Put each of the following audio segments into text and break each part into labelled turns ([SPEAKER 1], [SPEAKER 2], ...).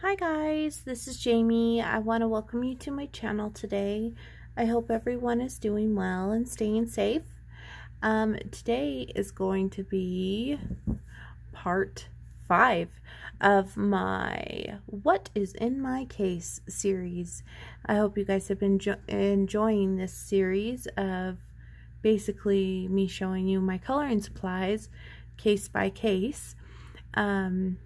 [SPEAKER 1] Hi guys, this is Jamie. I want to welcome you to my channel today. I hope everyone is doing well and staying safe. Um, today is going to be part five of my What is in My Case series. I hope you guys have been enjoying this series of basically me showing you my coloring supplies case by case. Um,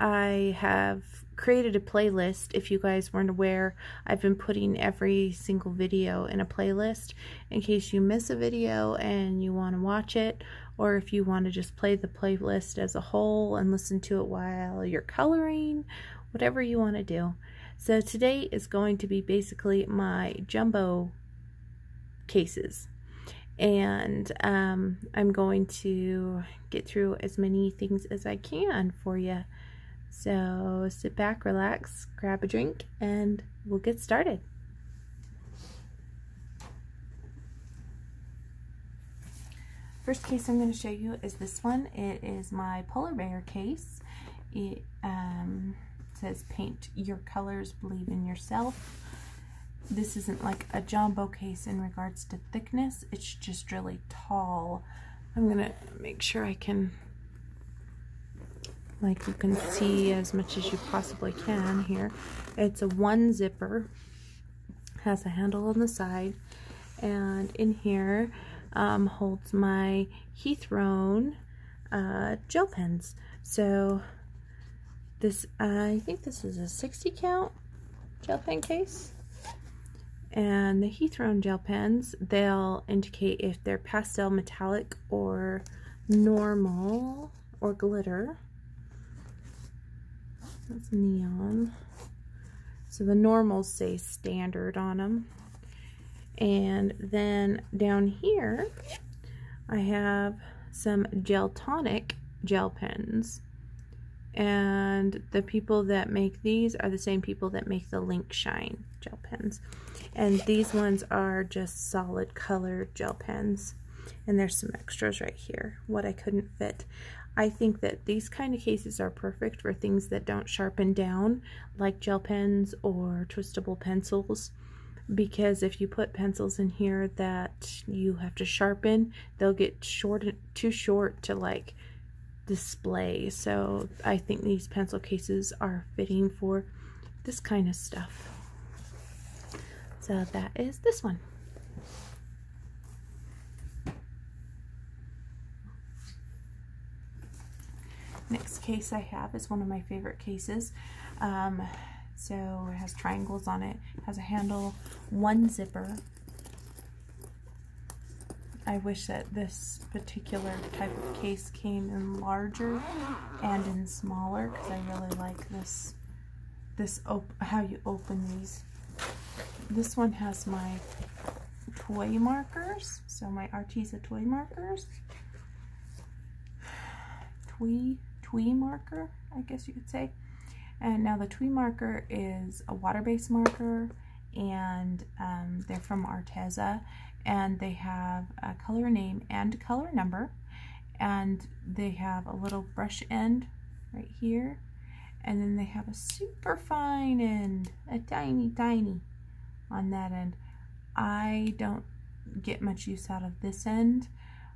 [SPEAKER 1] I have created a playlist. If you guys weren't aware, I've been putting every single video in a playlist in case you miss a video and you want to watch it, or if you want to just play the playlist as a whole and listen to it while you're coloring, whatever you want to do. So today is going to be basically my jumbo cases. And um, I'm going to get through as many things as I can for you. So sit back, relax, grab a drink, and we'll get started. First case I'm going to show you is this one. It is my polar bear case. It um, says paint your colors, believe in yourself. This isn't like a jumbo case in regards to thickness. It's just really tall. I'm going to make sure I can like you can see as much as you possibly can here. It's a one zipper, has a handle on the side, and in here um, holds my Heathrone uh, gel pens. So this, uh, I think this is a 60 count gel pen case. And the Heathrone gel pens, they'll indicate if they're pastel metallic or normal or glitter. That's neon. So the normals say standard on them. And then down here, I have some gel tonic gel pens. And the people that make these are the same people that make the Link Shine gel pens. And these ones are just solid color gel pens. And there's some extras right here, what I couldn't fit. I think that these kind of cases are perfect for things that don't sharpen down, like gel pens or twistable pencils. Because if you put pencils in here that you have to sharpen, they'll get short, too short to like display. So I think these pencil cases are fitting for this kind of stuff. So that is this one. Next case I have is one of my favorite cases. Um, so it has triangles on it, has a handle, one zipper. I wish that this particular type of case came in larger and in smaller because I really like this, this how you open these. This one has my toy markers, so my Arteza toy markers. Twee Twee marker, I guess you could say. And now the Twee marker is a water-based marker and um, they're from Arteza and they have a color name and color number and they have a little brush end right here and then they have a super fine end, a tiny tiny on that end. I don't get much use out of this end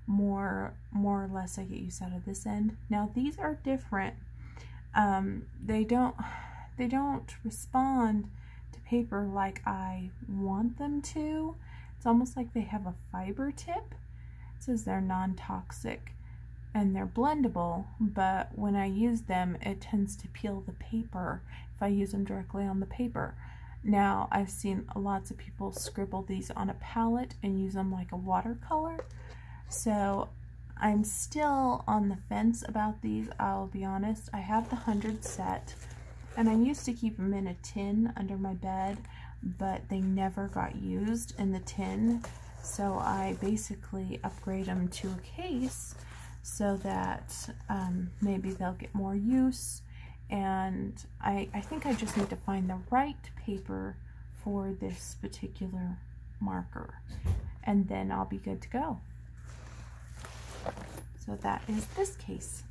[SPEAKER 1] more more or less I get use out of this end. Now these are different. Um, they don't they don't respond to paper like I want them to. It's almost like they have a fiber tip. It says they're non-toxic and they're blendable, but when I use them, it tends to peel the paper if I use them directly on the paper. Now, I've seen lots of people scribble these on a palette and use them like a watercolor. So I'm still on the fence about these, I'll be honest. I have the 100 set, and I used to keep them in a tin under my bed, but they never got used in the tin. So I basically upgrade them to a case so that um, maybe they'll get more use. And I, I think I just need to find the right paper for this particular marker. And then I'll be good to go. So that is this case.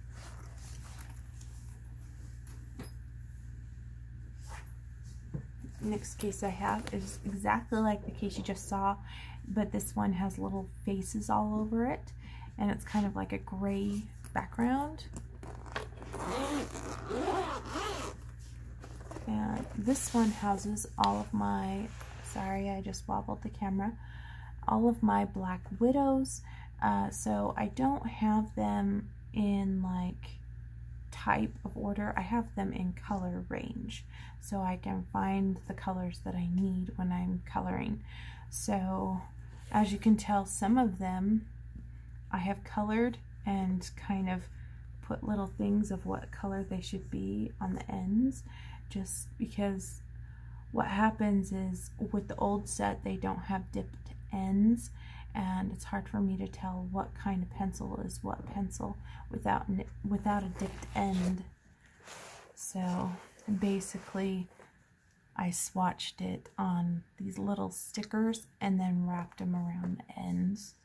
[SPEAKER 1] next case I have is exactly like the case you just saw, but this one has little faces all over it, and it's kind of like a gray background. And this one houses all of my, sorry, I just wobbled the camera, all of my Black Widows. Uh, so I don't have them in like type of order. I have them in color range so I can find the colors that I need when I'm coloring. So as you can tell, some of them I have colored and kind of put little things of what color they should be on the ends just because what happens is with the old set they don't have dipped ends and it's hard for me to tell what kind of pencil is what pencil without without a dipped end. So basically I swatched it on these little stickers and then wrapped them around the ends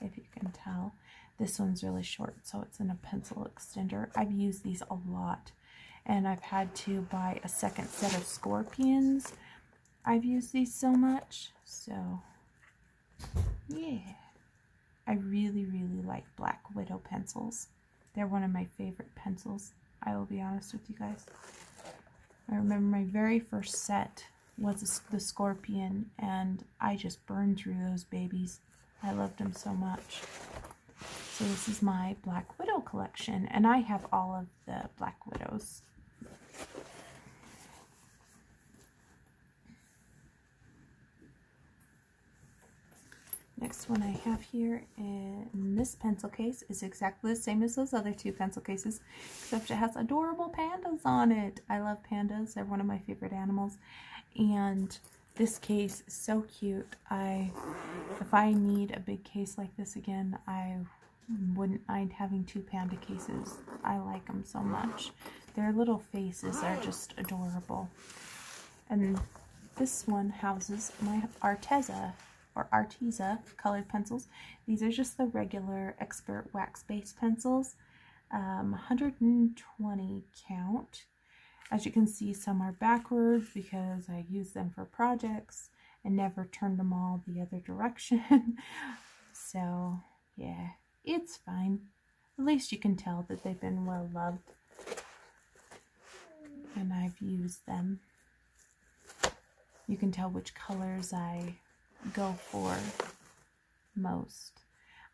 [SPEAKER 1] if you can tell. This one's really short so it's in a pencil extender. I've used these a lot and I've had to buy a second set of scorpions. I've used these so much so yeah. I really, really like Black Widow pencils. They're one of my favorite pencils. I will be honest with you guys. I remember my very first set was the Scorpion, and I just burned through those babies. I loved them so much. So this is my Black Widow collection, and I have all of the Black Widows. Next one I have here in this pencil case is exactly the same as those other two pencil cases, except it has adorable pandas on it. I love pandas. They're one of my favorite animals. And this case is so cute. I, If I need a big case like this again, I wouldn't mind having two panda cases. I like them so much. Their little faces are just adorable. And this one houses my Arteza or Arteza colored pencils. These are just the regular expert wax base pencils. Um, 120 count. As you can see, some are backwards because I use them for projects and never turned them all the other direction. so, yeah, it's fine. At least you can tell that they've been well loved. And I've used them. You can tell which colors I go for most.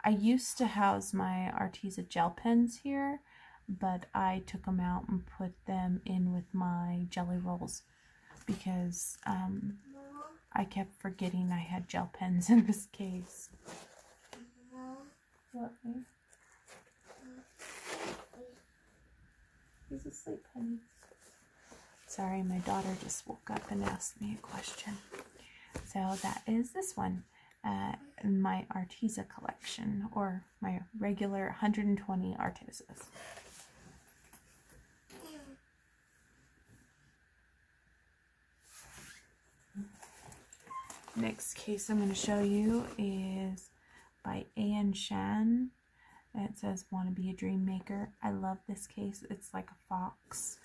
[SPEAKER 1] I used to house my Arteza gel pens here, but I took them out and put them in with my jelly rolls because um, I kept forgetting I had gel pens in this case. He's asleep, honey. Sorry, my daughter just woke up and asked me a question. So that is this one, uh, my Arteza collection, or my regular 120 Artezas. Next case I'm going to show you is by Ann Shan. It says, want to be a dream maker. I love this case. It's like a fox.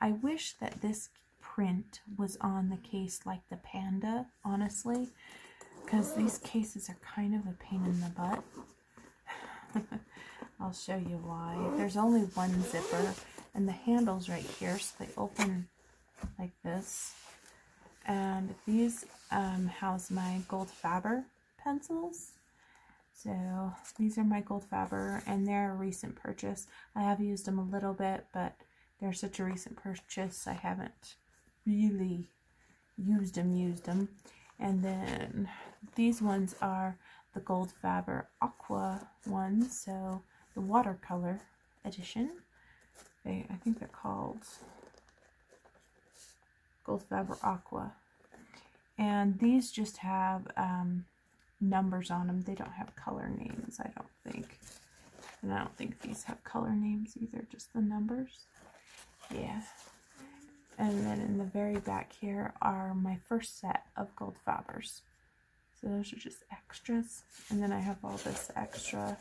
[SPEAKER 1] I wish that this print was on the case like the Panda, honestly, because these cases are kind of a pain in the butt. I'll show you why. There's only one zipper, and the handle's right here, so they open like this. And these um, house my Gold Faber pencils. So these are my Gold Faber, and they're a recent purchase. I have used them a little bit, but they're such a recent purchase, I haven't really used them, used them. And then these ones are the Gold Faber Aqua ones, so the watercolor edition. They, I think they're called Gold Faber Aqua. And these just have um, numbers on them. They don't have color names, I don't think. And I don't think these have color names either, just the numbers. Yeah. And then in the very back here are my first set of Gold Fabers. So those are just extras. And then I have all this extra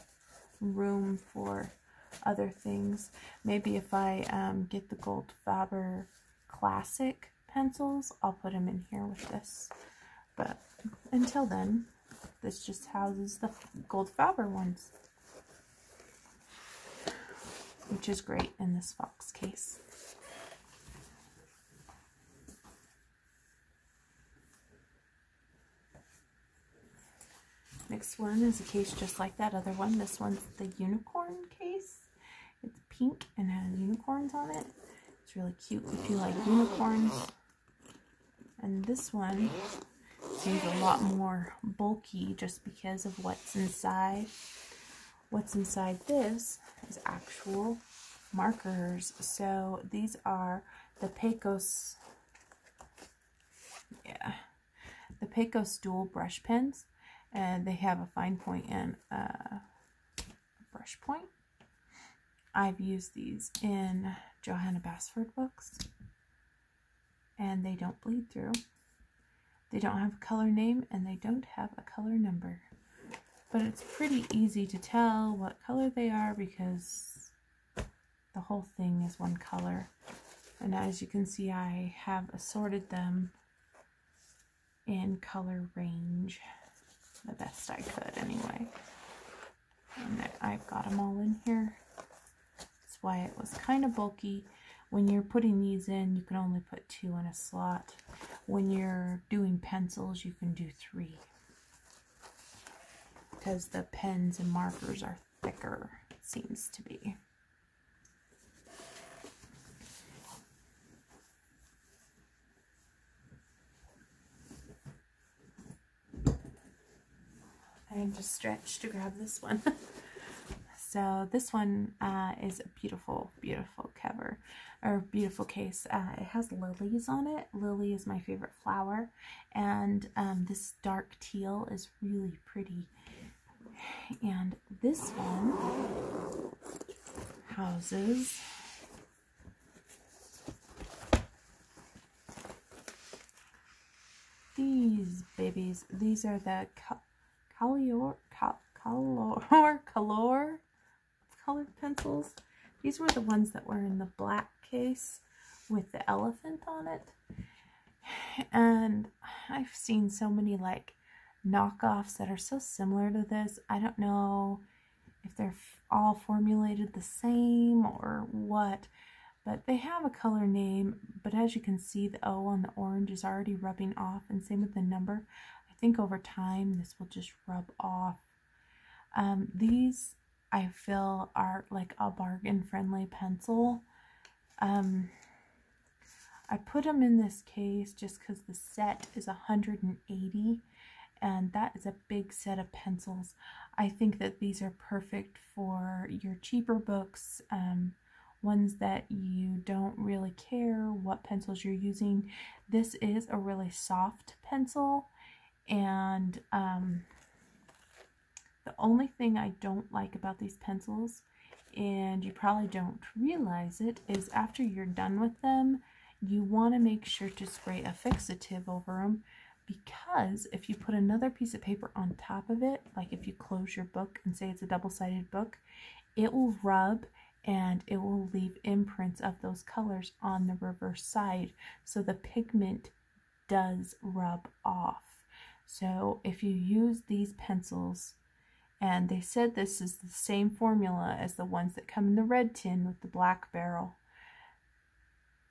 [SPEAKER 1] room for other things. Maybe if I um, get the gold Faber classic pencils, I'll put them in here with this. But until then, this just houses the gold Faber ones. Which is great in this fox case. Next one is a case just like that other one. This one's the unicorn case. It's pink and has unicorns on it. It's really cute if you like unicorns. And this one seems a lot more bulky just because of what's inside. What's inside this is actual markers. So these are the Pecos, yeah, the Pecos dual brush pens and they have a fine point and a brush point. I've used these in Johanna Basford books and they don't bleed through. They don't have a color name and they don't have a color number. But it's pretty easy to tell what color they are because the whole thing is one color. And as you can see, I have assorted them in color range the best I could anyway. And I've got them all in here. That's why it was kind of bulky. When you're putting these in, you can only put two in a slot. When you're doing pencils, you can do three. Because the pens and markers are thicker, it seems to be. I just stretched to grab this one. so this one uh, is a beautiful, beautiful cover or beautiful case. Uh, it has lilies on it. Lily is my favorite flower. And um, this dark teal is really pretty. And this one houses these babies. These are the Cal, color, color, colored pencils. These were the ones that were in the black case with the elephant on it. And I've seen so many like knockoffs that are so similar to this. I don't know if they're all formulated the same or what, but they have a color name. But as you can see, the O on the orange is already rubbing off, and same with the number. I think over time this will just rub off. Um, these I feel are like a bargain friendly pencil. Um, I put them in this case just because the set is 180 and that is a big set of pencils. I think that these are perfect for your cheaper books, um, ones that you don't really care what pencils you're using. This is a really soft pencil and um, the only thing I don't like about these pencils, and you probably don't realize it, is after you're done with them, you want to make sure to spray a fixative over them because if you put another piece of paper on top of it, like if you close your book and say it's a double-sided book, it will rub and it will leave imprints of those colors on the reverse side. So the pigment does rub off. So if you use these pencils, and they said this is the same formula as the ones that come in the red tin with the black barrel,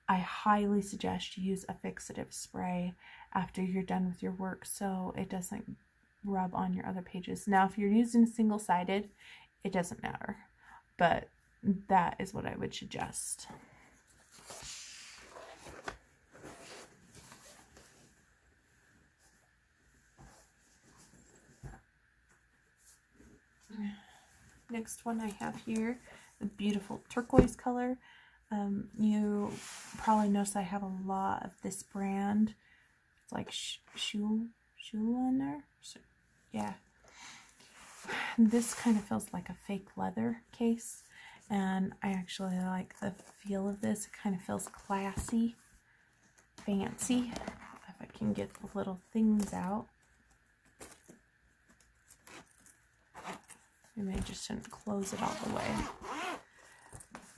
[SPEAKER 1] I highly suggest you use a fixative spray after you're done with your work so it doesn't rub on your other pages. Now, if you're using single-sided, it doesn't matter, but that is what I would suggest. Next one I have here, the beautiful turquoise color. Um, you probably notice I have a lot of this brand. It's like Schul Schulaner. Yeah. This kind of feels like a fake leather case. And I actually like the feel of this. It kind of feels classy, fancy. If I can get the little things out. Maybe I just didn't close it all the way.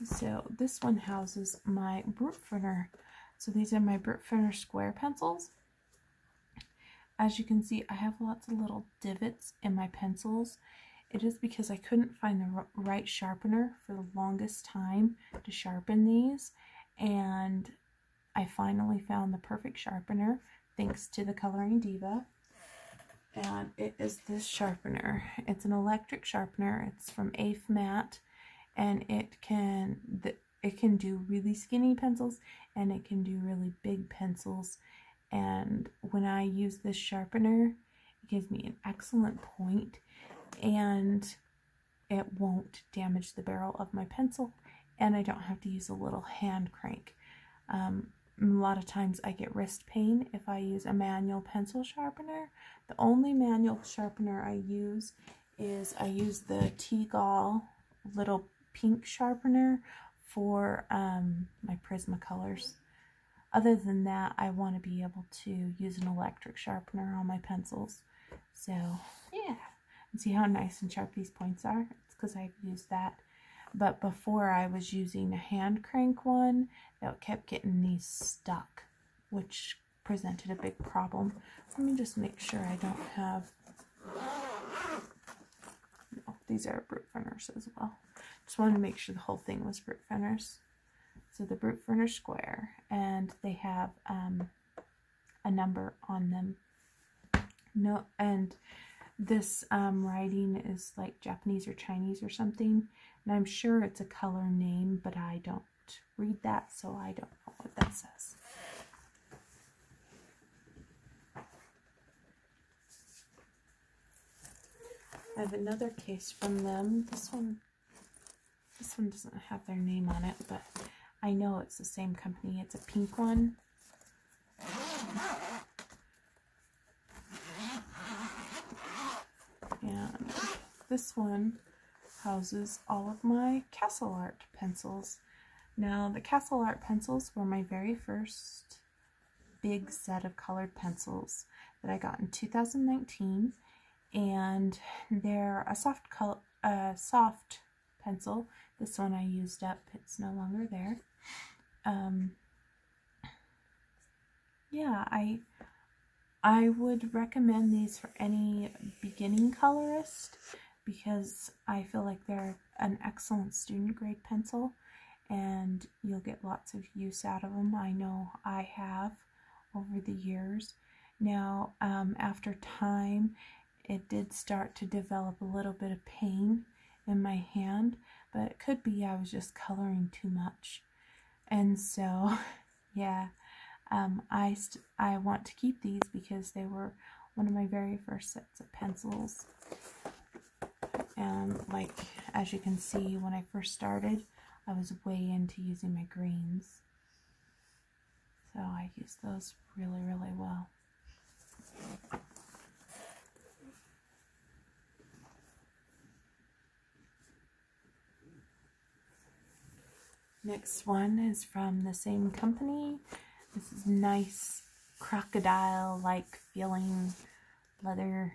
[SPEAKER 1] So this one houses my Brutfuner So these are my Brute square pencils. As you can see, I have lots of little divots in my pencils. It is because I couldn't find the right sharpener for the longest time to sharpen these. And I finally found the perfect sharpener thanks to the Coloring Diva. And it is this sharpener. It's an electric sharpener. It's from AFMAT. And it can, it can do really skinny pencils and it can do really big pencils and when I use this sharpener it gives me an excellent point and it won't damage the barrel of my pencil and I don't have to use a little hand crank. Um, a lot of times I get wrist pain if I use a manual pencil sharpener. The only manual sharpener I use is I use the T'Gaal little pink sharpener for um, my Prismacolors. Other than that, I want to be able to use an electric sharpener on my pencils. So, yeah. And see how nice and sharp these points are? It's because I've used that. But before I was using a hand crank one that kept getting these stuck, which presented a big problem. Let me just make sure I don't have... No, these are Brutfuners as well. Just wanted to make sure the whole thing was Brutfuners. So the brute furnish square, and they have um, a number on them. No, and this um, writing is like Japanese or Chinese or something, and I'm sure it's a color name, but I don't read that, so I don't know what that says. I have another case from them. This one, this one doesn't have their name on it, but I know it's the same company. It's a pink one. And this one houses all of my Castle Art pencils. Now, the Castle Art pencils were my very first big set of colored pencils that I got in 2019 and they're a soft color, a soft pencil. This one I used up, it's no longer there um, yeah, I I would recommend these for any beginning colorist because I feel like they're an excellent student grade pencil and you'll get lots of use out of them. I know I have over the years. Now, um, after time, it did start to develop a little bit of pain in my hand, but it could be I was just coloring too much. And so, yeah, um, I, I want to keep these because they were one of my very first sets of pencils. And like, as you can see, when I first started, I was way into using my greens. So I use those really, really well. Next one is from the same company. This is nice crocodile-like feeling leather.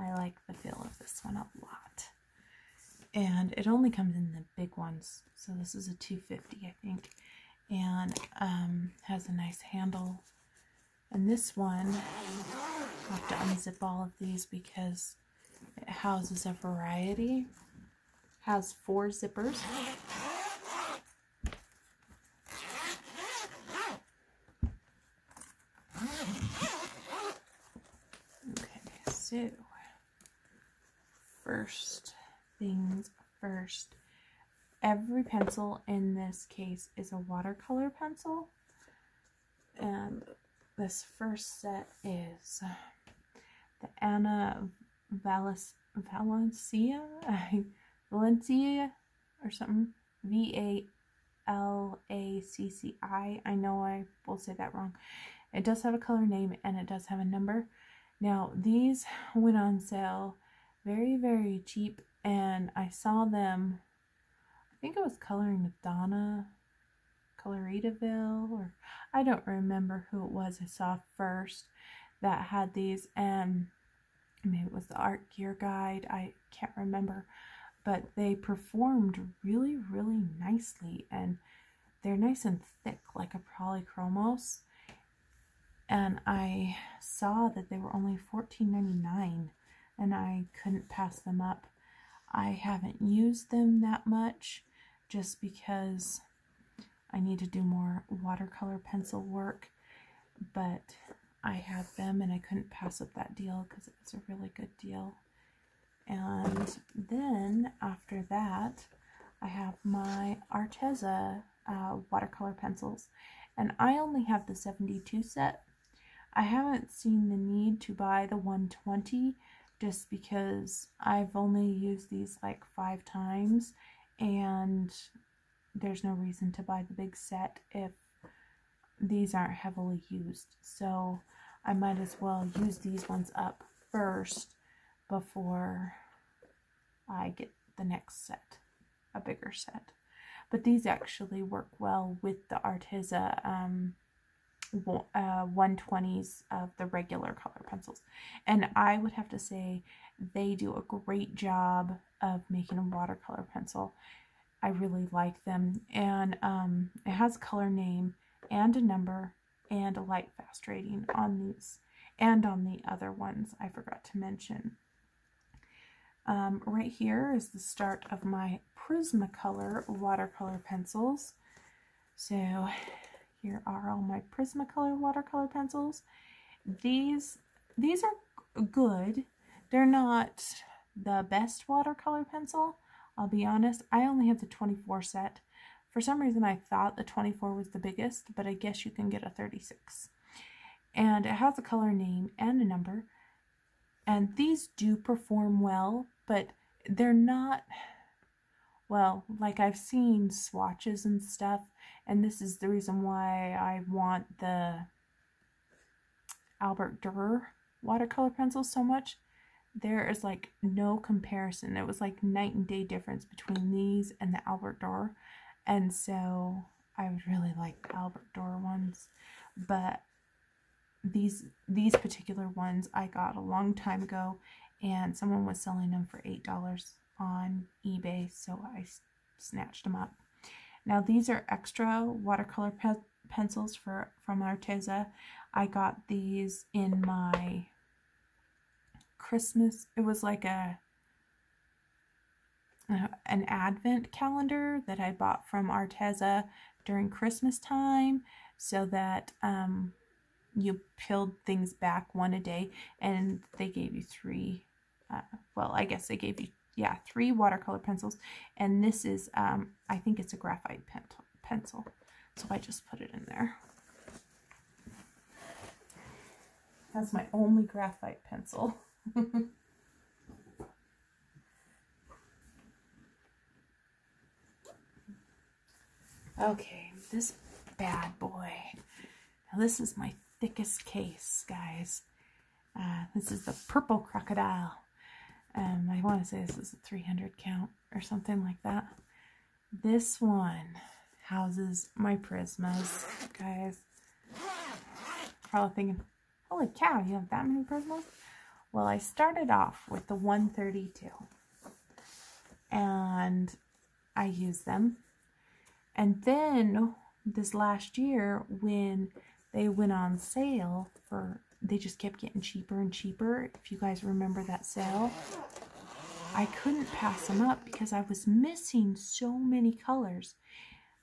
[SPEAKER 1] I like the feel of this one a lot. And it only comes in the big ones. So this is a 250, I think. And um, has a nice handle. And this one, I have to unzip all of these because it houses a variety. Has four zippers. So, first things first, every pencil in this case is a watercolor pencil. And this first set is the Anna Valis, Valencia, Valencia or something. V A L A C C I. I know I will say that wrong. It does have a color name and it does have a number. Now, these went on sale very, very cheap, and I saw them, I think it was Coloring with Donna, Coloritaville, or I don't remember who it was I saw first that had these, and maybe it was the Art Gear Guide, I can't remember, but they performed really, really nicely, and they're nice and thick like a polychromos. And I saw that they were only $14.99 and I couldn't pass them up. I haven't used them that much just because I need to do more watercolor pencil work, but I had them and I couldn't pass up that deal because it was a really good deal. And then after that, I have my Arteza uh, watercolor pencils. And I only have the 72 set. I haven't seen the need to buy the 120 just because I've only used these like five times and there's no reason to buy the big set if these aren't heavily used. So I might as well use these ones up first before I get the next set, a bigger set. But these actually work well with the Arteza um, uh, 120s of the regular color pencils. And I would have to say they do a great job of making a watercolor pencil. I really like them. And um, it has a color name and a number and a light fast rating on these and on the other ones I forgot to mention. Um, right here is the start of my Prismacolor watercolor pencils. So here are all my Prismacolor watercolor pencils. These, these are good. They're not the best watercolor pencil, I'll be honest. I only have the 24 set. For some reason, I thought the 24 was the biggest, but I guess you can get a 36. And it has a color name and a number. And these do perform well, but they're not, well, like I've seen swatches and stuff, and this is the reason why I want the Albert Dürer watercolor pencils so much. There is like no comparison. It was like night and day difference between these and the Albert Dürer. And so I would really like the Albert Dürer ones. But these these particular ones I got a long time ago and someone was selling them for eight dollars on eBay so I snatched them up. Now these are extra watercolor pe pencils for from Arteza. I got these in my Christmas it was like a uh, an advent calendar that I bought from Arteza during Christmas time so that um, you peeled things back one a day and they gave you three uh, well i guess they gave you yeah three watercolor pencils. And this is um i think it's a graphite pen pencil. So i just put it in there. That's my only graphite pencil. Okay this bad boy. Now this is my thickest case, guys. Uh, this is the purple crocodile. Um, I want to say this is a 300 count or something like that. This one houses my Prismas, guys. Probably thinking, holy cow, you have that many Prismas? Well, I started off with the 132 and I used them. And then this last year when they went on sale for they just kept getting cheaper and cheaper if you guys remember that sale. I couldn't pass them up because I was missing so many colors.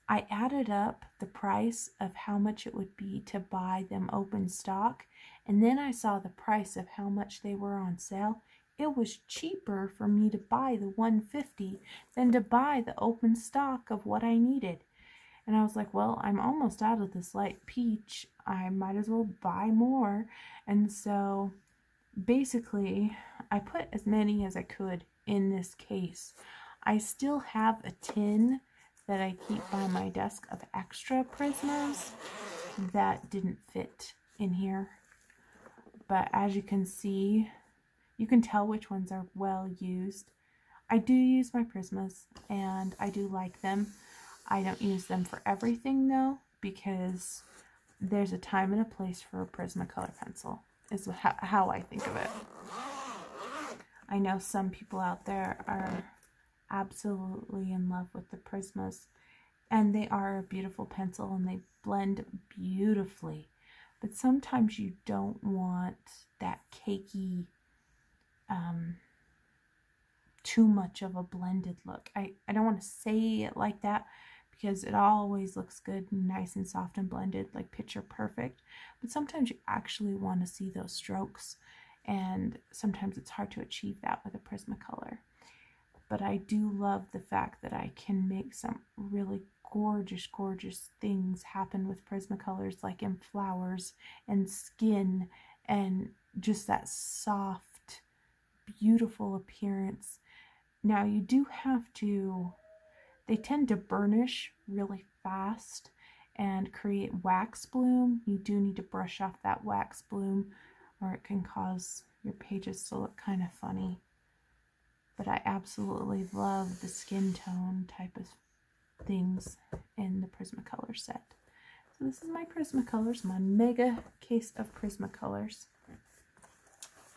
[SPEAKER 1] I added up the price of how much it would be to buy them open stock and then I saw the price of how much they were on sale. It was cheaper for me to buy the 150 than to buy the open stock of what I needed and I was like, well, I'm almost out of this light peach. I might as well buy more. And so basically, I put as many as I could in this case. I still have a tin that I keep by my desk of extra Prismas that didn't fit in here. But as you can see, you can tell which ones are well used. I do use my Prismas and I do like them. I don't use them for everything though because there's a time and a place for a Prismacolor pencil is how, I think of it. I know some people out there are absolutely in love with the Prismas and they are a beautiful pencil and they blend beautifully. But sometimes you don't want that cakey, um, too much of a blended look. I, I don't want to say it like that because it always looks good and nice and soft and blended, like picture perfect. But sometimes you actually want to see those strokes and sometimes it's hard to achieve that with a Prismacolor. But I do love the fact that I can make some really gorgeous, gorgeous things happen with Prismacolors, like in flowers and skin and just that soft, beautiful appearance. Now, you do have to, they tend to burnish really fast and create wax bloom. You do need to brush off that wax bloom or it can cause your pages to look kind of funny. But I absolutely love the skin tone type of things in the Prismacolor set. So this is my Prismacolors, my mega case of Prismacolors.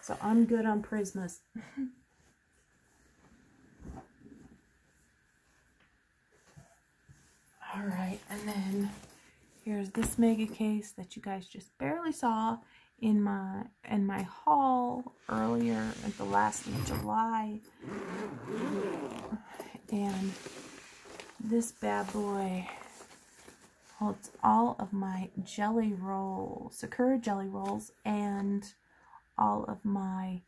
[SPEAKER 1] So I'm good on Prismas. All right, and then here's this mega case that you guys just barely saw in my in my haul earlier at the last of July. And this bad boy holds all of my jelly rolls, Sakura jelly rolls, and all of my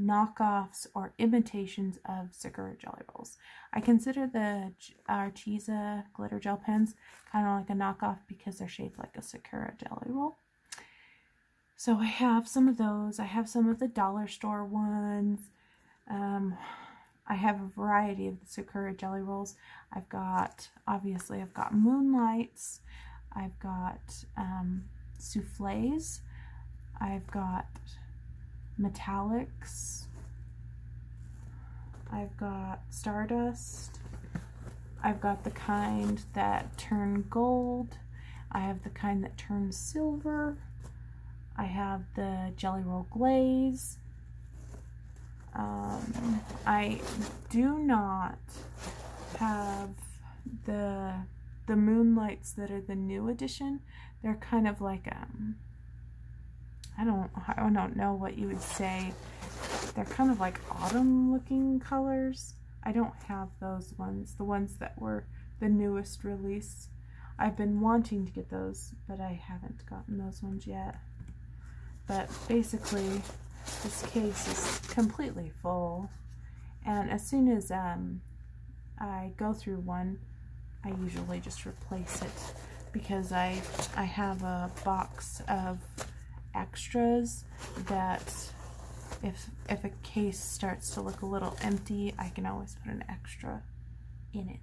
[SPEAKER 1] knockoffs or imitations of Sakura jelly rolls. I consider the Arteza glitter gel pens kind of like a knockoff because they're shaped like a Sakura jelly roll. So I have some of those. I have some of the dollar store ones. Um, I have a variety of the Sakura Jelly Rolls. I've got, obviously, I've got Moonlights. I've got um, Souffles. I've got Metallics. I've got Stardust. I've got the kind that turn gold. I have the kind that turns silver. I have the Jelly Roll Glaze. Um, I do not have the the moonlights that are the new edition. They're kind of like um I don't I don't know what you would say. They're kind of like autumn looking colors. I don't have those ones, the ones that were the newest release. I've been wanting to get those, but I haven't gotten those ones yet. But basically, this case is completely full. And as soon as um, I go through one, I usually just replace it because I, I have a box of extras that if, if a case starts to look a little empty, I can always put an extra in it.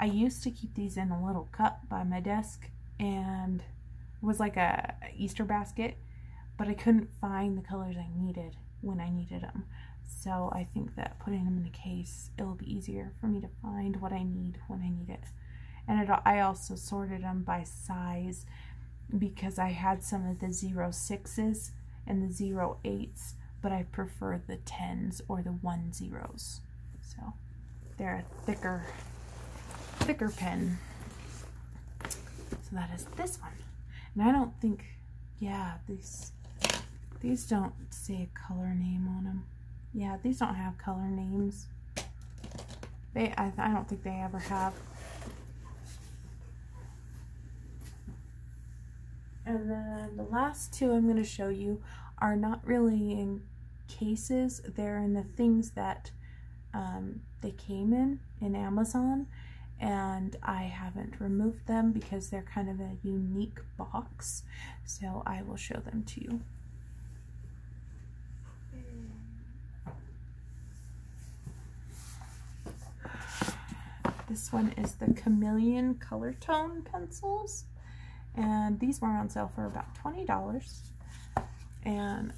[SPEAKER 1] I used to keep these in a little cup by my desk and it was like a Easter basket but I couldn't find the colors I needed when I needed them. So I think that putting them in a case, it'll be easier for me to find what I need when I need it. And it, I also sorted them by size because I had some of the 06s and the 08s, but I prefer the 10s or the 1 zeros. So they're a thicker, thicker pen. So that is this one. And I don't think, yeah, these these don't say a color name on them. Yeah, these don't have color names. They, I, I don't think they ever have. And then the last two I'm going to show you are not really in cases. They're in the things that um, they came in in Amazon. And I haven't removed them because they're kind of a unique box. So I will show them to you. This one is the Chameleon Color Tone pencils. And these were on sale for about $20. And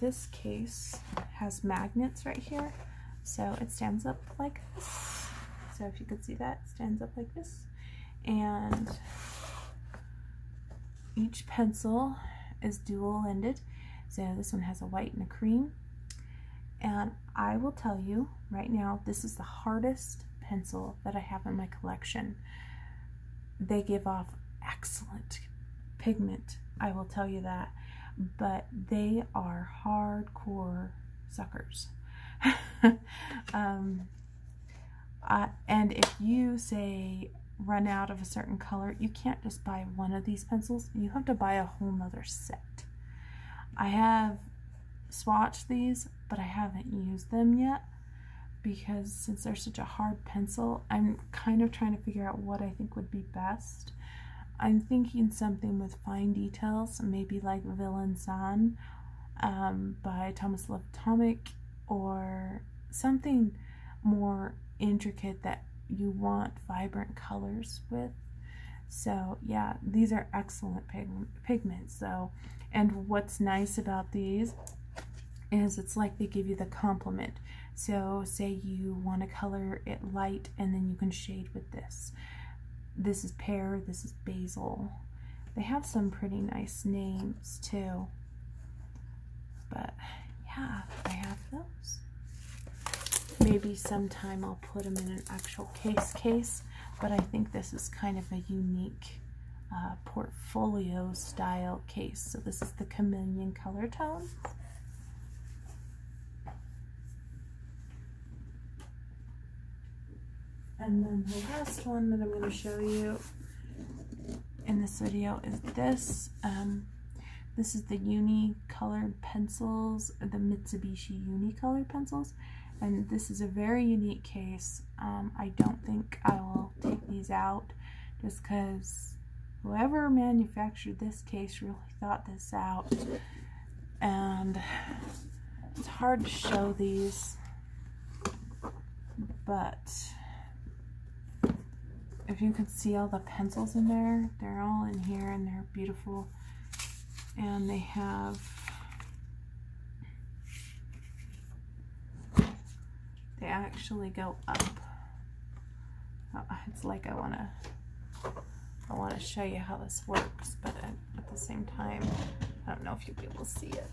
[SPEAKER 1] this case has magnets right here. So it stands up like this. So if you could see that, it stands up like this. And each pencil is dual-ended. So this one has a white and a cream. And I will tell you right now, this is the hardest pencil that I have in my collection. they give off excellent pigment, I will tell you that. But they are hardcore suckers. um, uh, and if you say run out of a certain color, you can't just buy one of these pencils. You have to buy a whole nother set. I have swatched these, but I haven't used them yet because since they're such a hard pencil, I'm kind of trying to figure out what I think would be best. I'm thinking something with fine details, maybe like Villain San um, by Thomas Love or something more intricate that you want vibrant colors with. So yeah, these are excellent pig pigments though. And what's nice about these is it's like they give you the complement. So say you want to color it light and then you can shade with this. This is pear, this is basil. They have some pretty nice names too. But yeah, I have those. Maybe sometime I'll put them in an actual case case, but I think this is kind of a unique uh, portfolio style case. So this is the Chameleon color tone. And then the last one that I'm going to show you in this video is this. Um, this is the Uni colored pencils, the Mitsubishi Uni colored pencils. And this is a very unique case. Um, I don't think I will take these out just because whoever manufactured this case really thought this out. And it's hard to show these, but if you can see all the pencils in there, they're all in here and they're beautiful. And they have they actually go up. Oh, it's like I want to I want to show you how this works, but at, at the same time, I don't know if you'll be able to see it.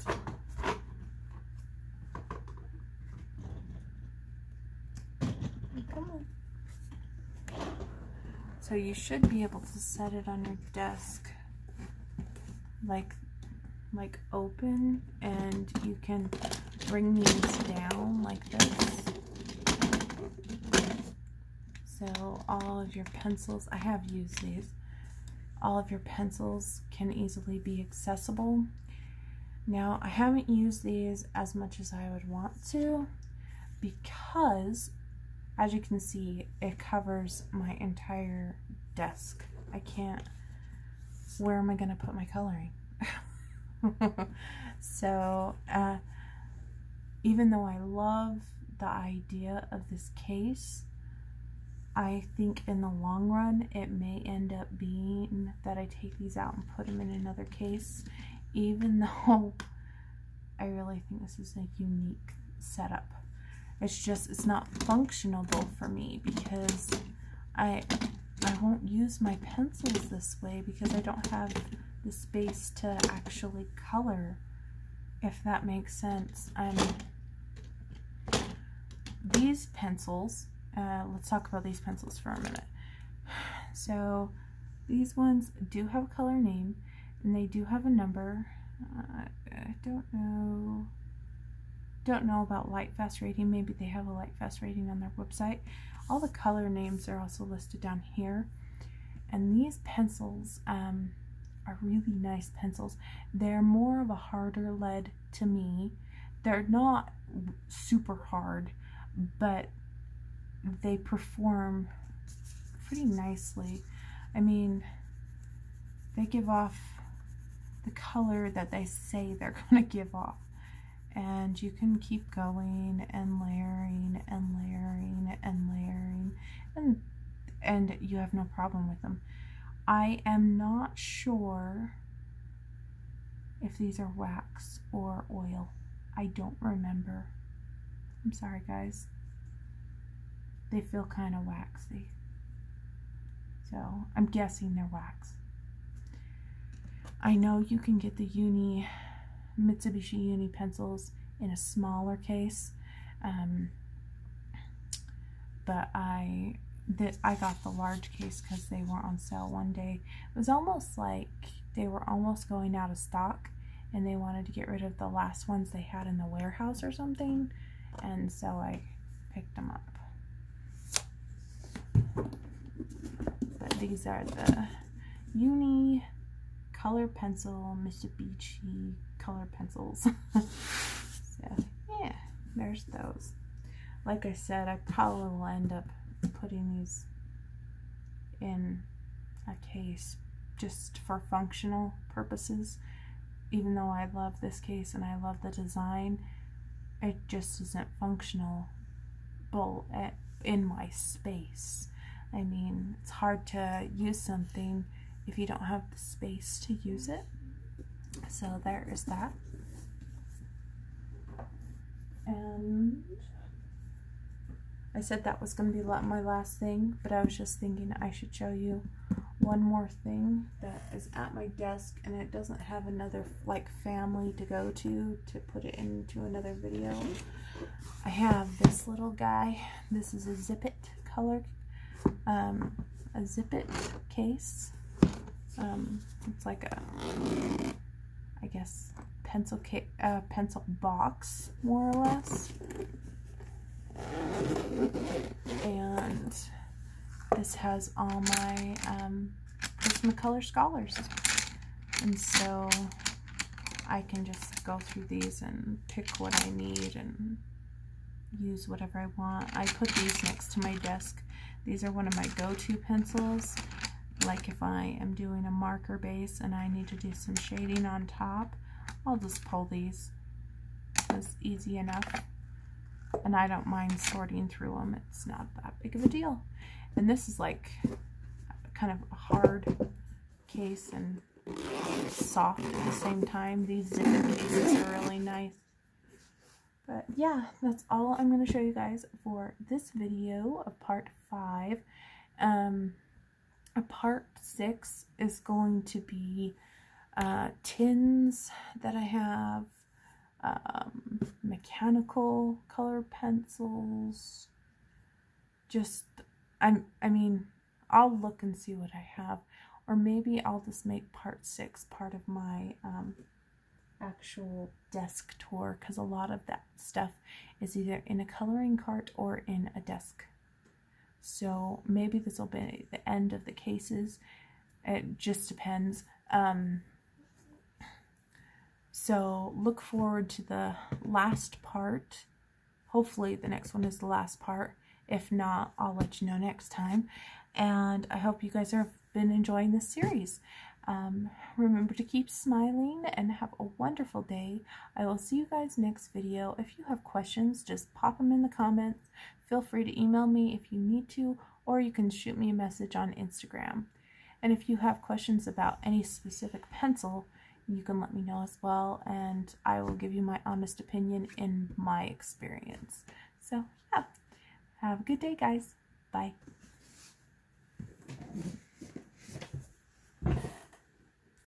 [SPEAKER 1] Come on. So you should be able to set it on your desk like like open and you can bring these down like this. So all of your pencils, I have used these, all of your pencils can easily be accessible. Now I haven't used these as much as I would want to because as you can see, it covers my entire desk. I can't, where am I going to put my coloring? so, uh, even though I love the idea of this case, I think in the long run it may end up being that I take these out and put them in another case, even though I really think this is a unique setup. It's just, it's not functionable for me because I, I won't use my pencils this way because I don't have the space to actually color, if that makes sense. Um, these pencils, uh, let's talk about these pencils for a minute. So these ones do have a color name and they do have a number. Uh, I don't know don't know about Lightfast rating. Maybe they have a Lightfast rating on their website. All the color names are also listed down here. And these pencils um, are really nice pencils. They're more of a harder lead to me. They're not super hard, but they perform pretty nicely. I mean, they give off the color that they say they're going to give off and you can keep going and layering and layering and layering and and you have no problem with them. I am not sure if these are wax or oil. I don't remember. I'm sorry guys. They feel kind of waxy. So I'm guessing they're wax. I know you can get the Uni Mitsubishi Uni pencils in a smaller case. Um, but I that I got the large case because they were on sale one day. It was almost like they were almost going out of stock and they wanted to get rid of the last ones they had in the warehouse or something. And so I picked them up. But these are the Uni color pencil Mitsubishi color pencils. so yeah, there's those. Like I said, I probably will end up putting these in a case just for functional purposes. Even though I love this case and I love the design, it just isn't functional eh, in my space. I mean, it's hard to use something if you don't have the space to use it. So there is that. And I said that was going to be my last thing, but I was just thinking I should show you one more thing that is at my desk and it doesn't have another like family to go to to put it into another video. I have this little guy. This is a Zip It color, um, a Zip It case. Um, it's like a, I guess, pencil uh, pencil box, more or less. And this has all my um, Prismacolor Scholars. And so I can just go through these and pick what I need and use whatever I want. I put these next to my desk. These are one of my go-to pencils. Like if I am doing a marker base and I need to do some shading on top, I'll just pull these. It's easy enough and I don't mind sorting through them. It's not that big of a deal. And this is like kind of a hard case and soft at the same time. These zipper cases are really nice. But yeah, that's all I'm going to show you guys for this video of part 5. Um, part 6 is going to be uh, tins that I have um, mechanical color pencils. Just, I'm, I mean, I'll look and see what I have. Or maybe I'll just make part six part of my um, actual desk tour because a lot of that stuff is either in a coloring cart or in a desk. So maybe this will be the end of the cases. It just depends. Um, so look forward to the last part. Hopefully the next one is the last part. If not, I'll let you know next time. And I hope you guys have been enjoying this series. Um, remember to keep smiling and have a wonderful day. I will see you guys next video. If you have questions, just pop them in the comments. Feel free to email me if you need to, or you can shoot me a message on Instagram. And if you have questions about any specific pencil, you can let me know as well and I will give you my honest opinion in my experience. So yeah, have a good day guys. Bye.